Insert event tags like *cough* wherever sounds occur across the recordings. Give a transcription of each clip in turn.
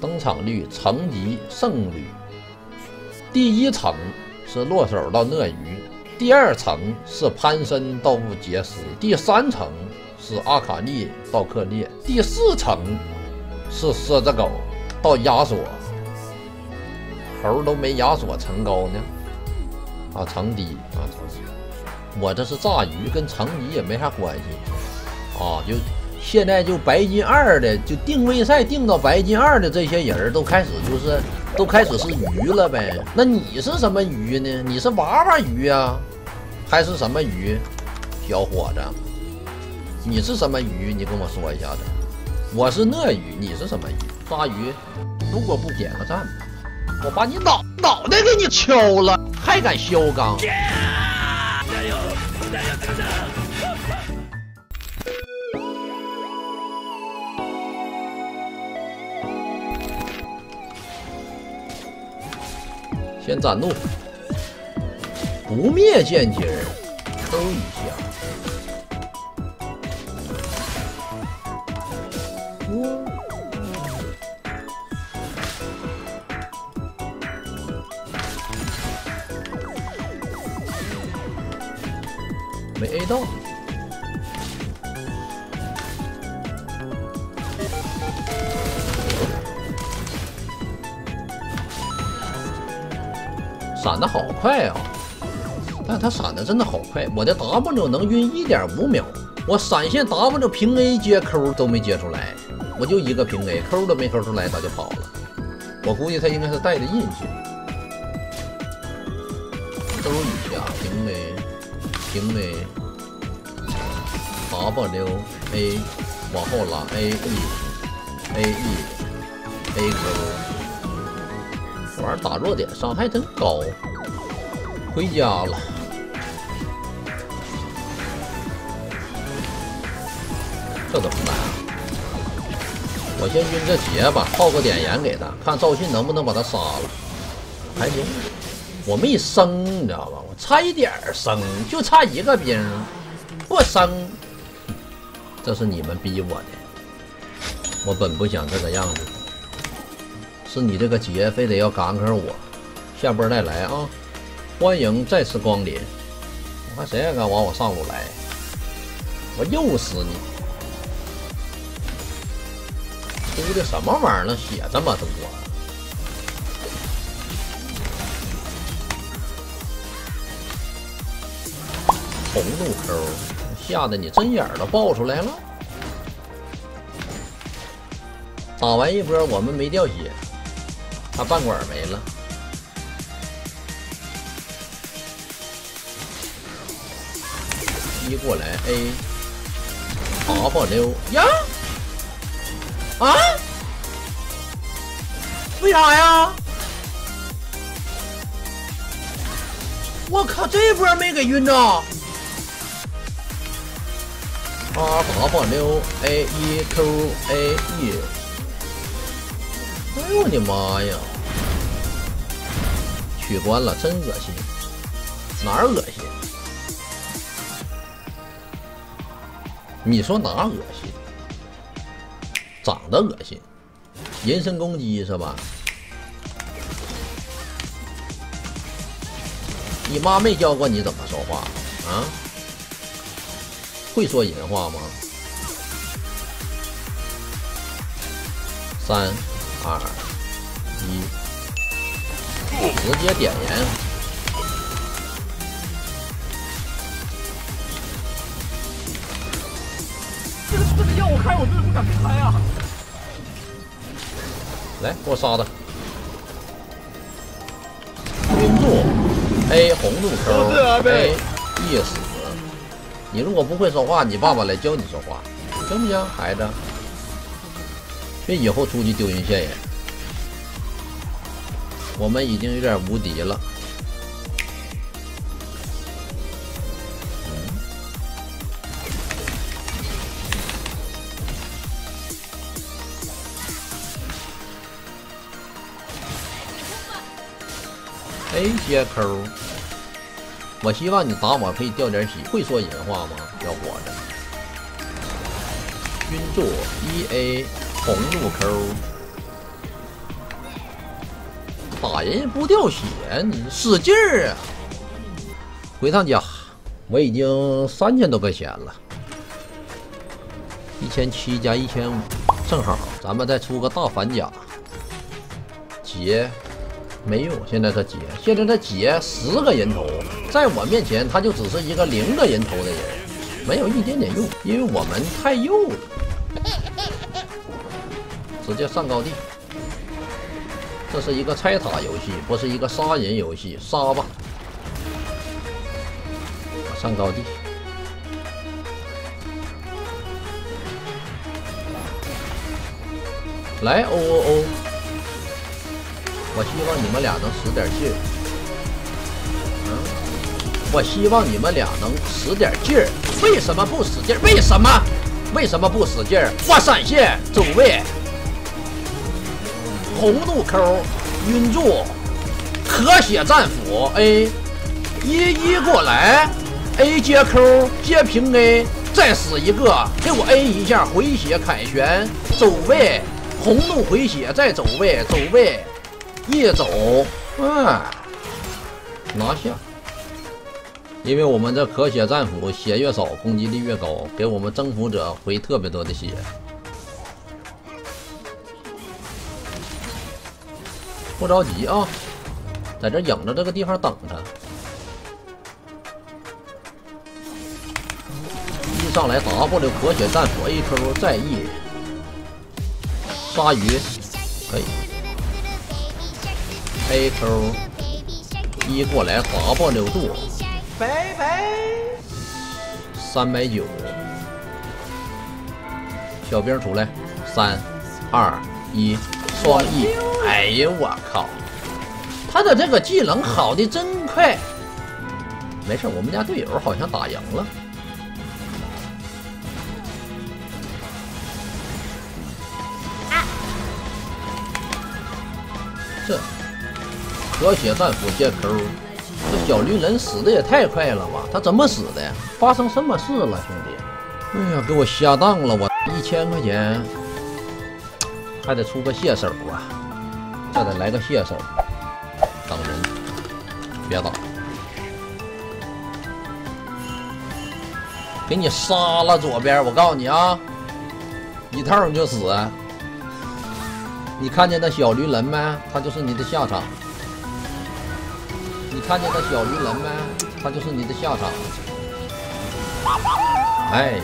登场率、层级、胜率。第一层是落手到鳄鱼，第二层是潘森到乌杰斯，第三层是阿卡丽到克烈，第四层是狮子狗到亚索。猴都没亚索层高呢，啊，层低啊，我这是炸鱼，跟层级也没啥关系啊。就现在就白金二的，就定位赛定到白金二的这些人都开始就是都开始是鱼了呗。那你是什么鱼呢？你是娃娃鱼呀，还是什么鱼？小伙子，你是什么鱼？你跟我说一下子。我是鳄鱼，你是什么鱼？鲨鱼。如果不点个赞，我把你脑脑袋给你敲了，还敢嚣张？加油！加油！加油先斩怒，不灭剑姬儿，抽一下。没 A 到，闪的好快啊！但他闪的真的好快，我的 W 能晕一点五秒，我闪现 W 平 A 接 Q 都没接出来，我就一个平 A，Q 都没 Q 出来，他就跑了。我估计他应该是带着印记，周雨下平 A。平 A W A 往后拉 A E A E A Q，玩打弱点伤害真高。回家了，这怎么办啊？我先晕这劫吧，泡个点盐给他，看赵信能不能把他杀了。还行。我没升，你知道吧？我差一点升，就差一个兵，不升，这是你们逼我的。我本不想这个样子，是你这个劫非得要赶赶我。下波再来啊！欢迎再次光临。我看谁还敢往我上路来？我诱死你！出的什么玩意儿呢？血这么多？红怒 Q，吓得你针眼都爆出来了。打完一波，我们没掉血，他半管没了。一过来 A，爬爬溜呀！啊？为啥呀？我靠，这波没给晕着。八八八六 A 一 Q A E，哎呦我的妈呀！取关了，真恶心，哪儿恶心？你说哪恶心？长得恶心，人身攻击是吧？你妈没教过你怎么说话啊？会说人话吗？三、二、一，直接点燃！这个这个要我开，我真的不敢开啊！来，给我杀他！晕住！A 红怒 Q A 意死。你如果不会说话，你爸爸来教你说话，行不行，孩子？别以后出去丢人现眼。我们已经有点无敌了。A 接 Q。我希望你打我可以掉点血，会说人话吗，小伙子？晕住，一 A 红怒 Q，打人不掉血，你使劲儿啊！回趟家，我已经三千多块钱了，一千七加一千五，正好，咱们再出个大反甲。劫没用，现在他劫，现在他劫十个人头，在我面前他就只是一个零个人头的人，没有一点点用，因为我们太幼了。直接上高地，这是一个拆塔游戏，不是一个杀人游戏，杀吧！我上高地，来哦哦哦！我希望你们俩能使点劲儿，嗯，我希望你们俩能使点劲儿。为什么不使劲儿？为什么？为什么不使劲儿？画闪现，走位，红怒 Q，晕住，咳血战斧 A，一一过来，A 接 Q 接平 A，再死一个，给我 A 一下回血凯旋，走位，红怒回血再走位，走位，一走，哎，拿下。因为我们这咳血战斧血越少，攻击力越高，给我们征服者回特别多的血。不着急啊，在这影着这个地方等着。一上来 W 咳血战斧 A Q 再 E 鲨鱼可以 A Q 一过来 W 度。拜拜，三百九，小兵出来，三二一，双翼哎呀我靠，他的这个技能好的真快。没事，我们家队友好像打赢了。这，和血战斧接 Q。这小绿人死的也太快了吧！他怎么死的？发生什么事了，兄弟？哎呀，给我下当了！我一千块钱还得出个蟹手啊！这得来个蟹手，等人，别打，给你杀了左边！我告诉你啊，一套你就死。你看见那小驴人没？他就是你的下场。你看见那小驴人没？他就是你的下场。哎呀，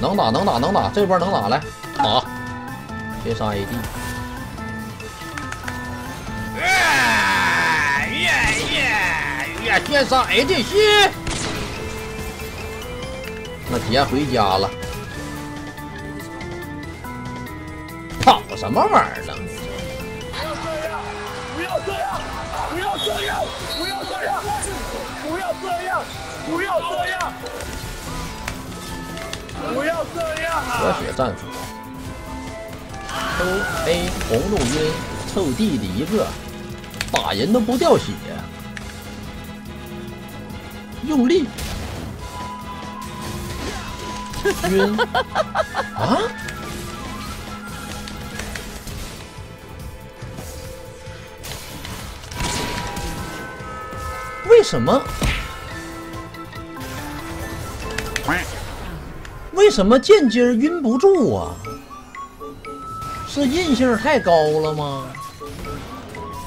能打能打能打，这波能打来打，先杀 AD。耶耶耶耶！先杀 ADC。那杰回家了，跑什么玩意儿呢？不要这样，不要这样，不要这样，不要这样，不要这样啊！和血战斧，抽 A 红怒晕，臭弟弟一个，打人都不掉血，用力 *laughs* 晕 *laughs* 啊！为什么？为什么剑姬晕不住啊？是韧性太高了吗？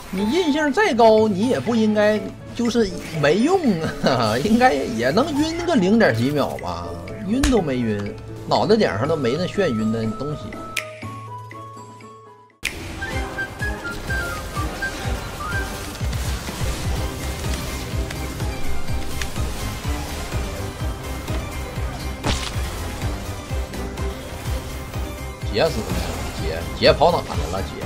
你韧性再高，你也不应该就是没用啊，*laughs* 应该也能晕个零点几秒吧？晕都没晕，脑袋顶上都没那眩晕的东西。杰死了，姐姐跑哪去了？姐，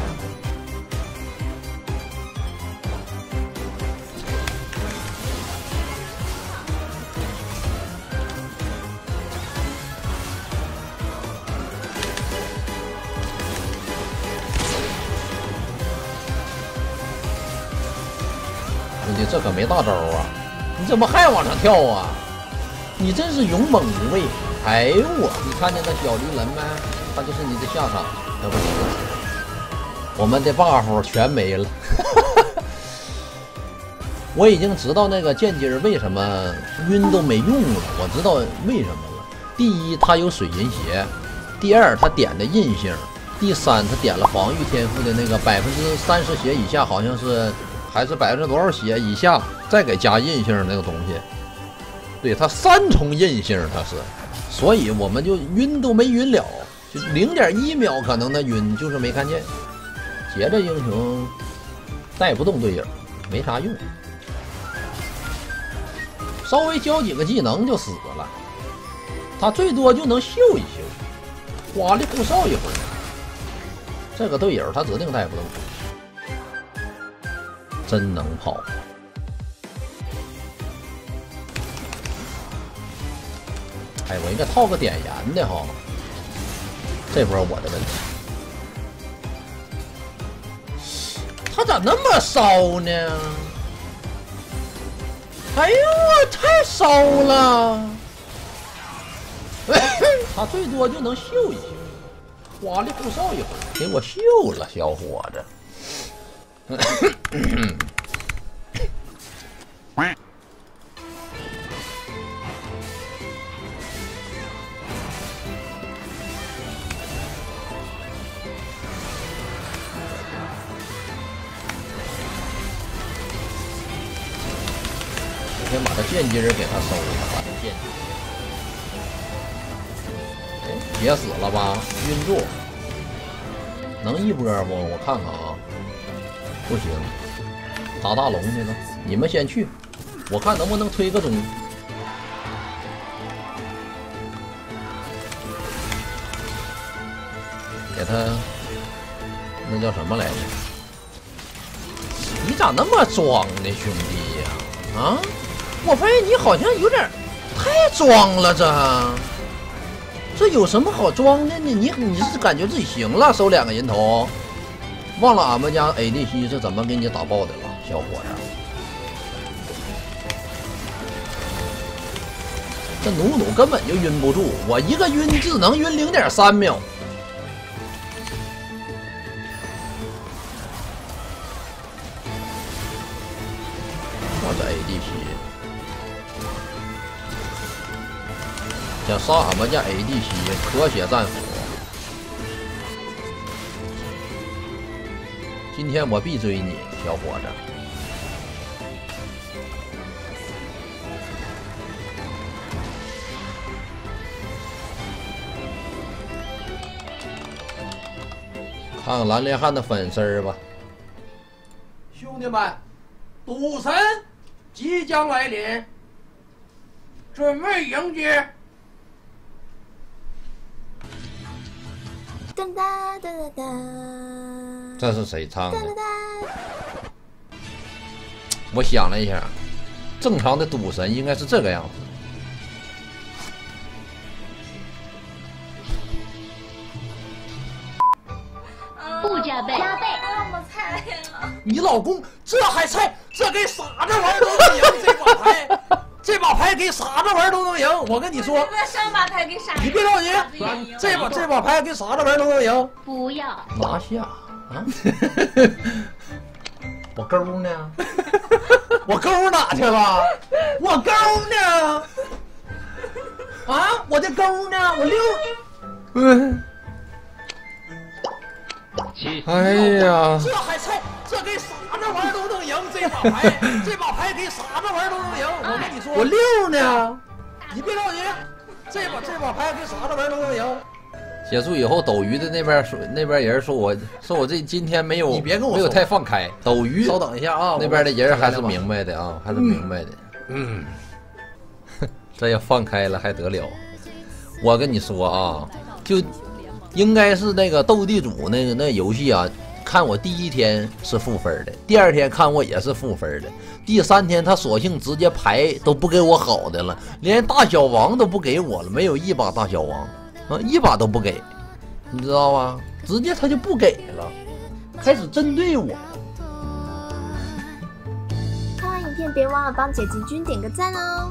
兄弟，这可没大招啊！你怎么还往上跳啊？你真是勇猛无畏！哎呦我，你看见那小绿人没？他就是你的下场，要不我们的 buff 全没了。*laughs* 我已经知道那个剑姬为什么晕都没用了，我知道为什么了。第一，他有水银鞋；第二，他点的印星；第三，他点了防御天赋的那个百分之三十血以下，好像是还是百分之多少血以下再给加印星那个东西。对他三重印星，他是，所以我们就晕都没晕了，就零点一秒可能的晕，就是没看见。劫这英雄带不动队友，没啥用。稍微交几个技能就死了，他最多就能秀一秀，花里胡哨一会儿。这个队友他指定带不动，真能跑。哎，我应该套个点燃的哈，这波我的问题。他咋那么骚呢？哎呦我，太骚了！*coughs* 他最多就能秀一秀，花里胡哨一会儿，给我秀了，小伙子。*coughs* *coughs* 接着给他收了，把这剑。哎，也死了吧？晕住，能一波不？我看看啊，不行，打大龙去了。你们先去，我看能不能推个中。给他，那叫什么来着？你咋那么装呢，兄弟呀？啊？我发现你好像有点太装了，这这有什么好装的呢？你你是感觉自己行了，收两个人头，忘了俺们家 ADC 是怎么给你打爆的了，小伙子。这努努根本就晕不住，我一个晕只能晕零点三秒。想杀俺们家 ADC 科血战斧，今天我必追你，小伙子！看看蓝莲汉的粉丝吧，兄弟们，赌神即将来临，准备迎接。哒哒哒哒哒，这是谁唱的？我想了一下，正常的赌神应该是这个样子。不加倍，加倍！我猜了。你老公这还菜？这跟傻子玩儿都一样这把牌。牌给傻子玩都能赢，我跟你说。上把牌给傻子。你别着急，这把这把牌给傻子玩都能赢。不要 *laughs* 拿下啊！*laughs* 我勾呢？*laughs* 我勾哪去了？我勾呢？啊！我的勾呢？我溜。嗯。哎呀！这还猜？这跟傻子玩都能赢这把牌，这把牌给傻子玩都能赢。我跟你说，我六呢，你别着急，这把这把牌给傻子玩都能赢。结束以后，斗鱼的那边说，那边人说我说我这今天没有，你别跟我没有太放开。斗鱼，稍等一下啊，那边的人还是明白的啊，还是明白的。嗯，*laughs* 这要放开了还得了？我跟你说啊，就应该是那个斗地主那个那游戏啊。看我第一天是负分的，第二天看我也是负分的，第三天他索性直接牌都不给我好的了，连大小王都不给我了，没有一把大小王，啊，一把都不给，你知道吧？直接他就不给了，开始针对我。看完影片别忘了帮姐姐君点个赞哦。